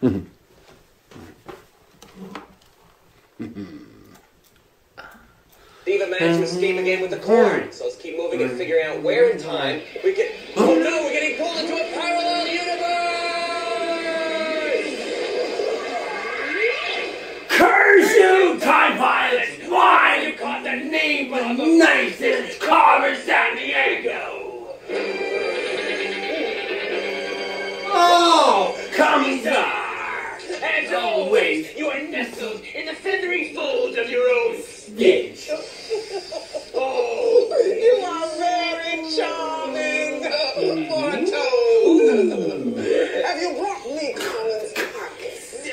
Steve managed to escape again with the corn, so let's keep moving and figuring out where in time we can. Oh no, we're getting pulled into a parallel universe! Curse you, Time Pilots! Why you caught the name of nicest car in San Diego? Oh, Commissar! As always, you are nestled in the feathery folds of your own stitch. Oh, you are very charming, uh, Porto. Mm-hmm. Have you brought me Colin's carcass?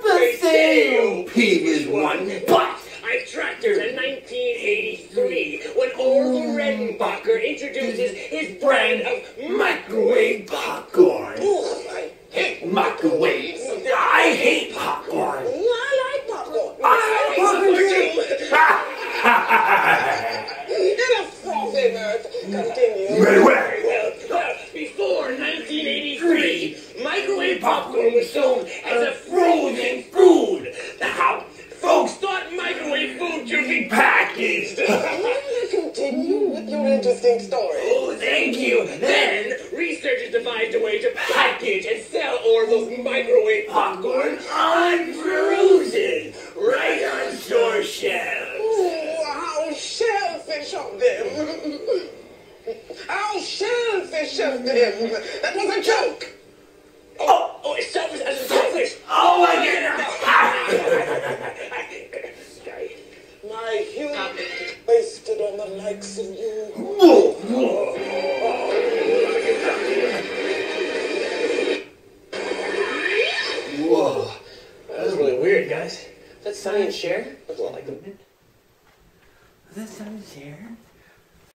Never say you peevish one, but I tracked her to 1983 when Orville Redenbacher introduces his brand of microwave popcorn. Microwave was sold as a frozen food. Now, folks thought microwave food should be packaged. Continue with your interesting story. oh, thank you. Then, researchers devised a way to package and sell Orville's microwave popcorn unfrozen, right on store shelves. Ooh, how shellfish of them. How shellfish of them. That was a joke. Wasted on the likes of you. Whoa. That was really weird, guys. Is that Sonny and Cher? Looks a lot like them. Is that Sonny Cher?